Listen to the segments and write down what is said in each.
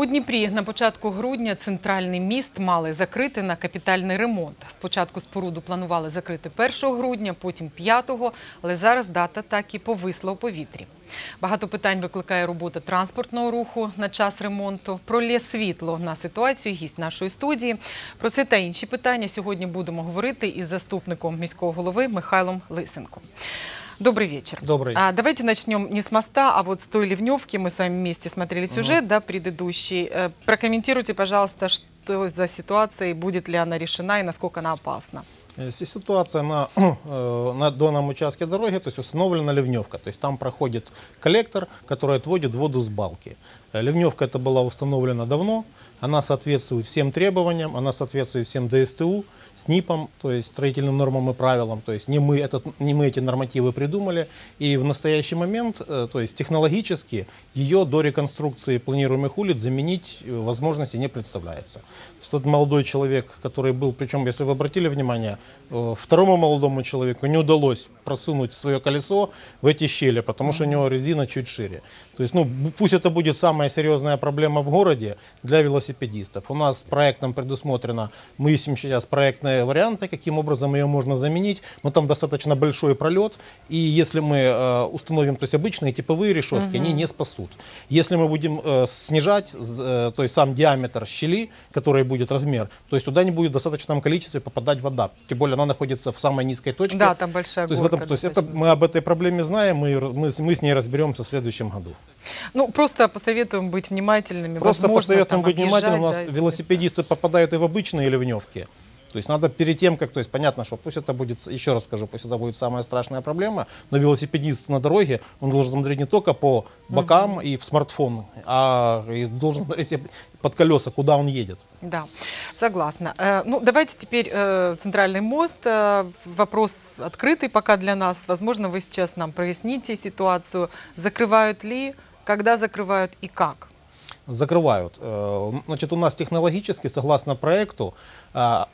У Дніпрі на початку грудня центральний міст мали закрити на капітальний ремонт. Спочатку споруду планували закрити 1 грудня, потім 5, але зараз дата так і повисла у повітрі. Багато питань викликає робота транспортного руху на час ремонту. Пролє світло на ситуацію гість нашої студії. Про це та інші питання сьогодні будемо говорити із заступником міського голови Михайлом Лисенко. Добрый вечер. Добрый. А, давайте начнем не с моста, а вот с той ливневки. Мы с вами вместе смотрели сюжет, да, предыдущий. Э, Прокомментируйте, пожалуйста, что за ситуация, и будет ли она решена и насколько она опасна. Э, си- Ситуация на, э, на данном участке дороги, то есть установлена ливневка. То есть там проходит коллектор, который отводит воду с балки. Ливневка эта была установлена давно, она соответствует всем требованиям, она соответствует всем ДСТУ, СНИПам, то есть строительным нормам и правилам. То есть не мы, этот, не мы эти нормативы придумали. И в настоящий момент, э, то есть технологически, ее до реконструкции планируемых улиц заменить э, возможности не представляется. Тот молодой человек, который был, причем, если вы обратили внимание, э, второму молодому человеку не удалось просунуть свое колесо в эти щели, потому что у него резина чуть шире. То есть, ну, пусть это будет самая серьезная проблема в городе для велосипедистов. У нас проектом предусмотрено, мы ищем сейчас проектные варианты, каким образом ее можно заменить, но там достаточно большой пролет, и если мы э, установим, то есть обычные типовые решетки, они не спасут. Если мы будем э, снижать, э, то есть сам диаметр щели, который будет размер, то есть туда не будет в достаточном количестве попадать вода. Тем более она находится в самой низкой точке. Да, там большая То есть, в этом, горка то есть это, мы об этой проблеме знаем, мы, мы, с- мы с ней разберемся в следующем году. Ну, просто посоветуем быть внимательными. Просто возможно, посоветуем там внимательным. У нас да, велосипедисты попадают и в обычные ливневки. То есть надо перед тем, как, то есть понятно, что пусть это будет, еще раз скажу, пусть это будет самая страшная проблема, но велосипедист на дороге, он должен смотреть не только по бокам и в смартфон, а и должен смотреть под колеса, куда он едет. Да, согласна. Э, Ну, давайте теперь э, центральный мост. Э, Вопрос открытый пока для нас. Возможно, вы сейчас нам проясните ситуацию. Закрывают ли, когда закрывают и как? Закрывают. Значит, у нас технологически, согласно проекту,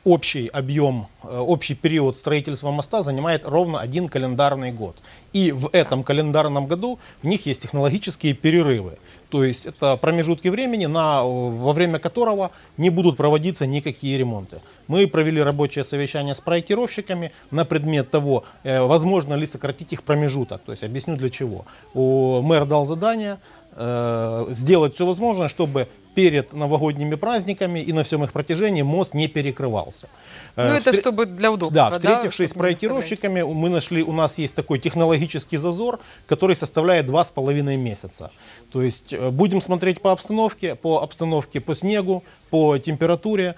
общий объем, общий период строительства моста занимает ровно один календарный год. И в этом календарном году в них есть технологические перерывы. То есть это промежутки времени, на, во время которого не будут проводиться никакие ремонты. Мы провели рабочее совещание с проектировщиками на предмет того, возможно ли сократить их промежуток. То есть объясню для чего. Мэр дал задание э, сделать все возможное, чтобы перед новогодними праздниками и на всем их протяжении мост не перекрывался. Ну, Э, это встр- чтобы для удобства, Да, да, встретившись с не выставлять. проектировщиками, мы нашли, у нас есть такой технологический зазор, который составляет два с половиной месяца. То есть э, будем смотреть по обстановке, по обстановке, по снегу, по температуре.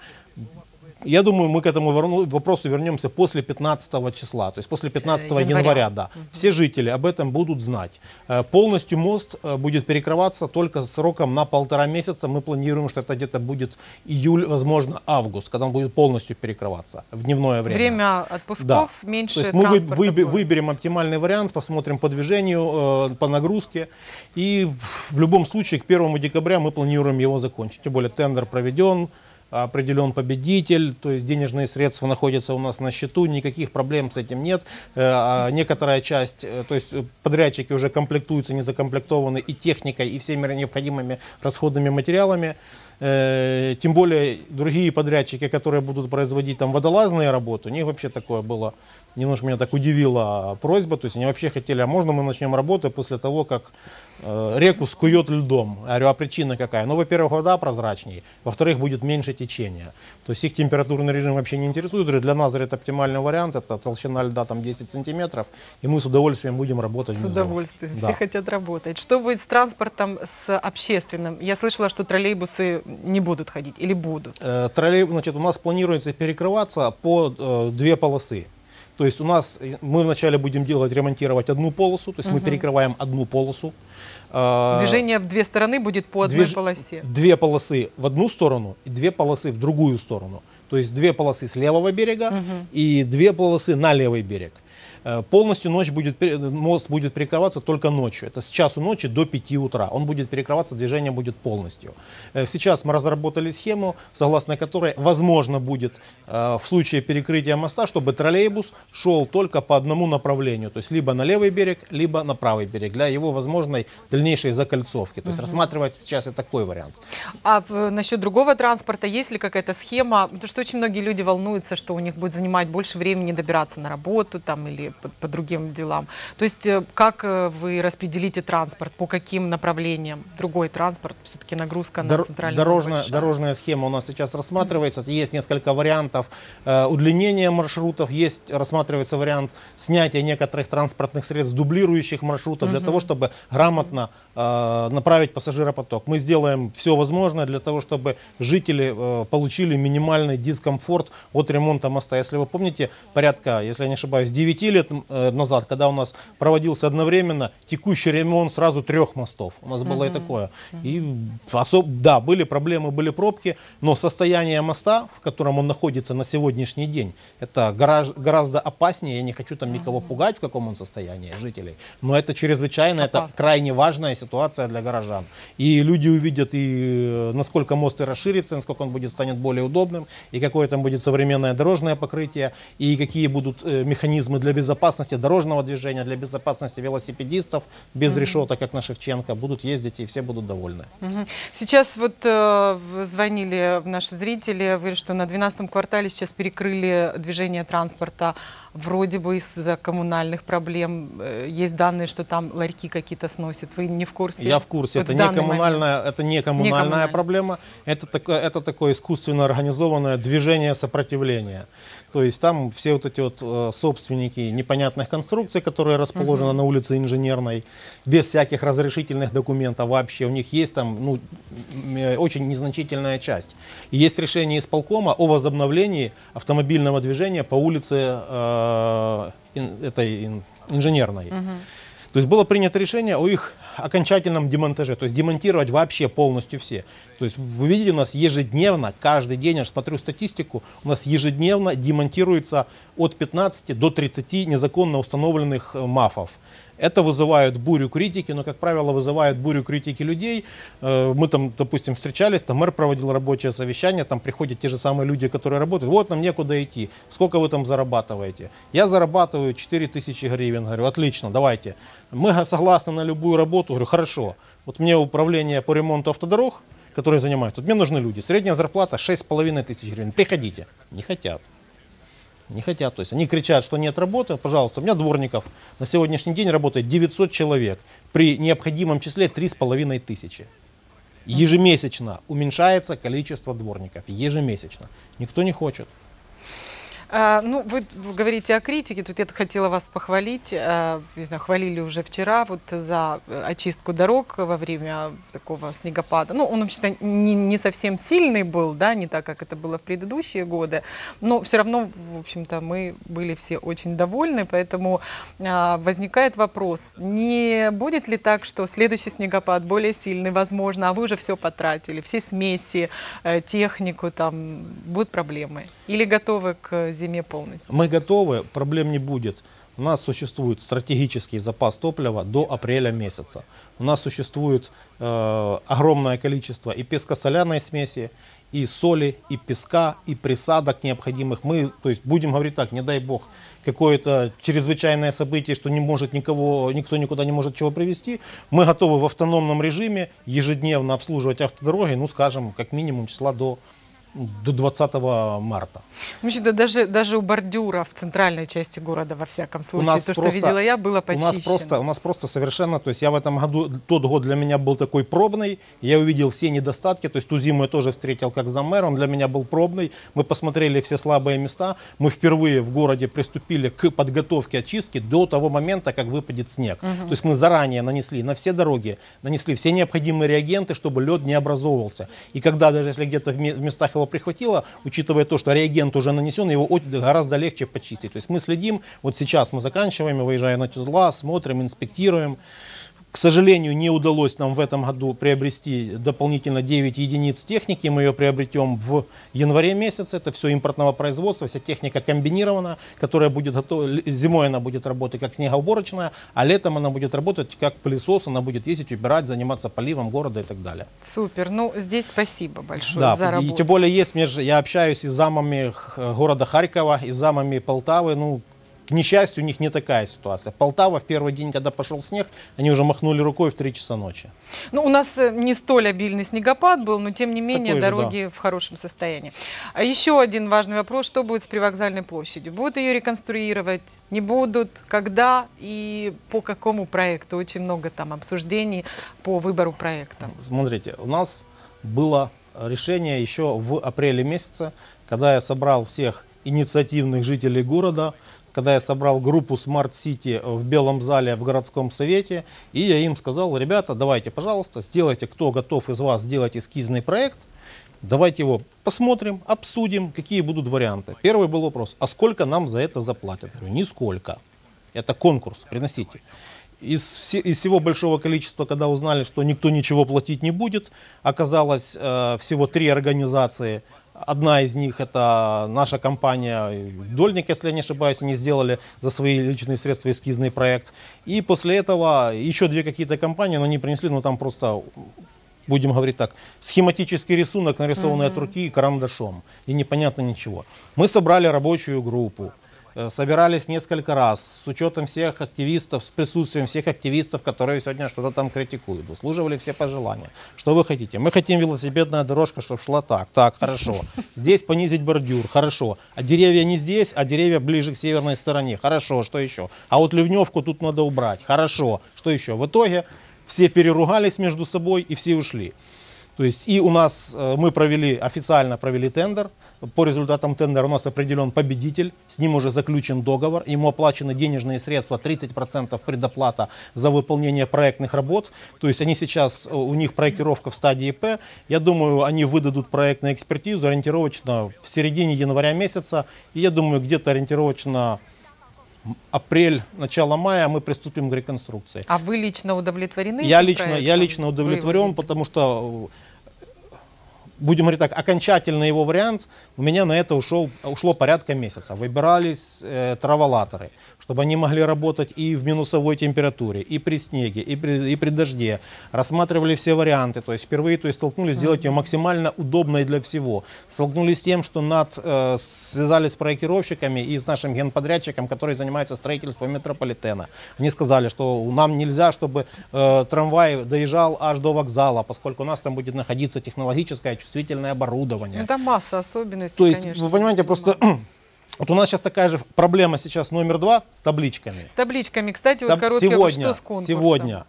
Я думаю, мы к этому вопросу вернемся после 15 числа, то есть после 15 Э, января. января, да. Все жители об этом будут знать. Э, Полностью мост э, будет перекрываться только сроком на полтора месяца. Мы планируем, что это где-то будет июль, возможно, август, когда он будет полностью перекрываться в дневное время. Время отпусков Да. меньше То есть мы вы- будет. выберем оптимальный вариант, посмотрим по движению, по нагрузке. И в любом случае к 1 декабря мы планируем его закончить. Тем более тендер проведен, определен победитель, то есть денежные средства находятся у нас на счету, никаких проблем с этим нет. Э, а Некоторая часть, э, то есть подрядчики уже комплектуются, не закомплектованы и техникой, и всеми необходимыми расходными материалами. Э, Тем более другие подрядчики, которые будут производить там водолазные работы, у них вообще такое было, немножко меня так удивила просьба, то есть они вообще хотели, а можно мы начнем работу после того, как э, реку скует льдом? Я говорю, а причина какая? Ну, во-первых, вода прозрачнее, во-вторых, будет меньше течения. То есть их температурный режим вообще не интересует. Для нас говорит, оптимальный вариант, это толщина льда там 10 сантиметров, и мы с удовольствием будем работать С внизу. удовольствием. Да. Все хотят работать. Что будет с транспортом, с общественным? Я слышала, что троллейбусы не будут ходить или будут. Э, троллей- значит, у нас планируется перекрываться по э, две полосы. То есть у нас э, мы вначале будем делать, ремонтировать одну полосу, то есть мы перекрываем одну полосу. Э, Движение в две стороны будет по одной движ- полосе. Две полосы в одну сторону и две полосы в другую сторону. То есть две полосы с левого берега и две полосы на левый берег. Полностью ночь будет, мост будет перекрываться только ночью. Это с часу ночи до 5 утра. Он будет перекрываться, движение будет полностью. Э, Сейчас мы разработали схему, согласно которой возможно будет э, в случае перекрытия моста, чтобы троллейбус шел только по одному направлению. То есть либо на левый берег, либо на правый берег для его возможной дальнейшей закольцовки. То есть рассматривается сейчас и такой вариант. А э, насчет другого транспорта, есть ли какая-то схема? Потому что очень многие люди волнуются, что у них будет занимать больше времени добираться на работу там, или по, по другим делам. То есть э, как э, вы распределите транспорт, по каким направлениям? Другой транспорт, все-таки нагрузка на Дор- центральный дорожная, большая. дорожная схема у нас сейчас рассматривается. Есть несколько вариантов э, удлинения маршрутов, есть рассматривается вариант снятия некоторых транспортных средств, дублирующих маршрутов, для того, чтобы грамотно э, направить пассажиропоток. Мы сделаем все возможное для того, чтобы жители э, получили минимальный дискомфорт от ремонта моста. Если вы помните, порядка, если я не ошибаюсь, 9 лет э, назад, когда у нас проводился одновременно текущий ремонт сразу трех мостов, у нас было и такое. И особ- да, были проблемы, были пробки, но состояние моста, в котором он находится на сегодняшний день, это гараж- гораздо опаснее. Я не хочу там никого пугать, в каком он состоянии жителей, но это чрезвычайно, это Опасно. крайне важная ситуация для горожан. И люди увидят, и э, насколько мост и расширится, насколько он будет, станет более удобным, и какое там будет современное дорожное покрытие, и какие будут э, механизмы для безопасности дорожного движения, для безопасности велосипедистов без решеток, как на Шевченко, будут ездить, и все будут довольны. Мгм. Сейчас вот э, звонили наши зрители, говорят, что на 12 квартале сейчас перекрыли движение транспорта вроде бы из-за коммунальных проблем. Э, Есть данные, что там ларьки какие-то сносят. Вы не в курсе? Я в курсе, Вот это в не коммунальная, это не коммунальная коммунальная. проблема, это такое, это такое искусственно организованное движение сопротивления. То есть там все вот эти вот э, собственники непонятных конструкций, которые расположены на улице Инженерной, без всяких разрешительных документов вообще, у них есть там ну, э, очень незначительная часть. И есть решение исполкома о возобновлении автомобильного движения по улице э, этой ин- Инженерной. То есть было принято решение о их окончательном демонтаже, то есть демонтировать вообще полностью все. То есть вы видите, у нас ежедневно, каждый день, я смотрю статистику, у нас ежедневно демонтируется от 15 до 30 незаконно установленных э, мафов. Это вызывает бурю критики, но, как правило, вызывает бурю критики людей. Э, Мы там, допустим, встречались, там мэр проводил рабочее совещание, там приходят те же самые люди, которые работают. Вот нам некуда идти. Сколько вы там зарабатываете? Я зарабатываю 4 тысячи гривен. Говорю, отлично, давайте. Мы согласны на любую работу. Говорю, хорошо. Вот мне управление по ремонту автодорог, которые занимаются, вот мне нужны люди. Средняя зарплата 6,5 тысяч гривен. Приходите. Не хотят. Не хотят. То есть они кричат, что нет работы. Пожалуйста, у меня дворников на сегодняшний день работает 900 человек. При необходимом числе 3,5 тысячи. Ежемесячно уменьшается количество дворников. Ежемесячно. Никто не хочет. А, ну, вы говорите о критике. Тут я хотела вас похвалить. А, Не знаю, хвалили уже вчера вот за очистку дорог во время такого снегопада. Ну, он вообще-то не, не совсем сильный был, да, не так, как это было в предыдущие годы. Но все равно, в общем-то, мы были все очень довольны. Поэтому а, возникает вопрос, не будет ли так, что следующий снегопад более сильный, возможно, а вы уже все потратили, все смеси, э, технику, там будут проблемы? Или готовы к зиме полностью? Мы готовы, проблем не будет. У нас существует стратегический запас топлива до апреля месяца. У нас существует э, огромное количество и песко-соляной смеси, и соли, и песка, и присадок необходимых. Мы, то есть, будем говорить так, не дай бог, какое-то чрезвычайное событие, что не может никого, никто никуда не может чего привезти. Мы готовы в автономном режиме ежедневно обслуживать автодороги, ну, скажем, как минимум числа до, до 20 марта. Вообще, да даже, даже у бордюра в центральной части города, во всяком случае, нас то, что просто- видела я, было У почищено. нас просто, у нас просто совершенно, то есть я в этом году, тот год для меня был такой пробный, я увидел все недостатки, то есть ту зиму я тоже встретил как заммэр, он для меня был пробный, мы посмотрели все слабые места, мы впервые в городе приступили к подготовке очистки до того момента, как выпадет снег. То есть мы заранее нанесли на все дороги, нанесли все необходимые реагенты, чтобы лед не образовывался. И когда даже если где-то в местах его прихватило, учитывая то, что реагент уже нанесен, его гораздо легче почистить. То есть мы следим, вот сейчас мы заканчиваем, выезжая на тюдла, смотрим, инспектируем. К сожалению, не удалось нам в этом году приобрести дополнительно 9 единиц техники. Мы ее приобретем в январе месяце. Это все импортного производства, вся техника комбинирована, которая будет готова. Зимой она будет работать как снегоуборочная, а летом она будет работать как пылесос. Она будет ездить, убирать, заниматься поливом города и так далее. Супер. Ну, здесь спасибо большое Да, за и работу. тем более есть, я общаюсь и с замами города Харькова, и с замами Полтавы. Ну, к несчастью, у них не такая ситуация. Полтава в первый день, когда пошел снег, они уже махнули рукой в 3 часа ночи. Ну, у нас э, не столь обильный снегопад был, но тем не менее Такой же, дороги в хорошем состоянии. А еще один важный вопрос, что будет с привокзальной площадью? Будут ее реконструировать? Не будут? Когда и по какому проекту? Очень много там обсуждений по выбору проекта. Смотрите, у нас было решение еще в апреле месяце, когда я собрал всех инициативных жителей города, когда я собрал группу Smart City в Белом зале в городском совете, и я им сказал, ребята, давайте, пожалуйста, сделайте, кто готов из вас сделать эскизный проект, давайте его посмотрим, обсудим, какие будут варианты. Первый был вопрос, а сколько нам за это заплатят? Я говорю, нисколько. Это конкурс, приносите. Из, все- из всего большого количества, когда узнали, что никто ничего платить не будет, оказалось э, всего три организации. Одна из них это наша компания Дольник, если я не ошибаюсь, они сделали за свои личные средства эскизный проект. И после этого еще две какие-то компании, но не принесли, но там просто будем говорить так, схематический рисунок, нарисованный от руки карандашом, и непонятно ничего. Мы собрали рабочую группу, собирались несколько раз с учетом всех активистов, с присутствием всех активистов, которые сегодня что-то там критикуют, выслуживали все пожелания. Что вы хотите? Мы хотим велосипедная дорожка, чтобы шла так, так, хорошо. Здесь понизить бордюр, хорошо. А деревья не здесь, а деревья ближе к северной стороне, хорошо. Что еще? А вот ливневку тут надо убрать, хорошо. Что еще? В итоге все переругались между собой и все ушли. То есть и у нас э, мы провели, официально провели тендер. По результатам тендера у нас определен победитель, с ним уже заключен договор, ему оплачены денежные средства, 30% предоплата за выполнение проектных работ. То есть они сейчас, э, у них проектировка в стадии П. Я думаю, они выдадут проект на экспертизу ориентировочно в середине января месяца. И я думаю, где-то ориентировочно апрель, начало мая мы приступим к реконструкции. А вы лично удовлетворены? Я лично, я лично удовлетворен, потому что, э, будем говорить так, окончательный его вариант, у меня на это ушел, ушло порядка месяца. Выбирались э, траволаторы, чтобы они могли работать и в минусовой температуре, и при снеге, и при, и при дожде. Рассматривали все варианты, то есть впервые то есть, столкнулись сделать ее максимально удобной для всего. Столкнулись с тем, что над, э, связались с проектировщиками и с нашим генподрядчиком, который занимается строительством метрополитена. Они сказали, что нам нельзя, чтобы э, трамвай доезжал аж до вокзала, поскольку у нас там будет находиться технологическое чувствительное оборудование. Ну, там масса особенностей, То есть, конечно. вы понимаете, просто вот у нас сейчас такая же проблема сейчас номер два с табличками. С табличками, кстати, вот Стаб- короткий сегодня, что с конкурсом? сегодня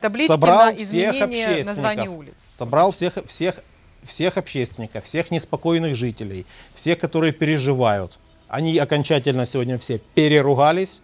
Таблички собрал на всех названий улиц. собрал всех, всех, всех общественников, всех неспокойных жителей, всех, которые переживают. Они окончательно сегодня все переругались.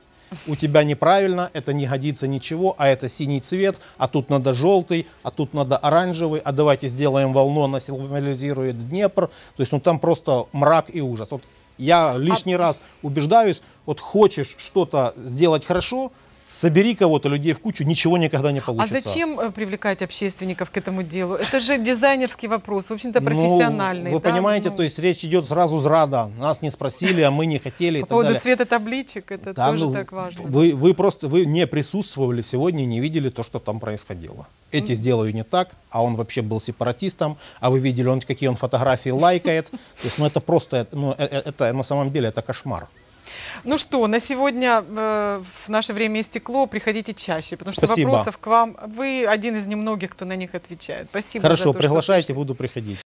У тебя неправильно, это не годится ничего, а это синий цвет, а тут надо желтый, а тут надо оранжевый, а давайте сделаем волну, она символизирует Днепр. То есть ну там просто мрак и ужас. Вот я лишний раз убеждаюсь, вот хочешь что-то сделать хорошо, собери кого-то, людей в кучу, ничего никогда не А получится. зачем э, привлекать общественников к этому делу? Это же дизайнерский вопрос, в общем-то, Ну, профессиональный. вы да? понимаете, Ну, то есть речь идет сразу с рада. Нас не спросили, а мы не хотели По поводу далее. цвета табличек, это Да, тоже ну, так важно. Вы, вы просто вы не присутствовали сегодня не видели то, что там происходило. Эти сделаю не так, а он вообще был сепаратистом, а вы видели, он, какие он фотографии лайкает. То есть, ну это просто, ну, э- э- это на самом деле это кошмар. Ну что, на сегодня э, в наше время истекло. Приходите чаще, потому что Спасибо. вопросов к вам. Вы один из немногих, кто на них отвечает. Спасибо. за Хорошо, то, что приглашайте, пришли. буду приходить.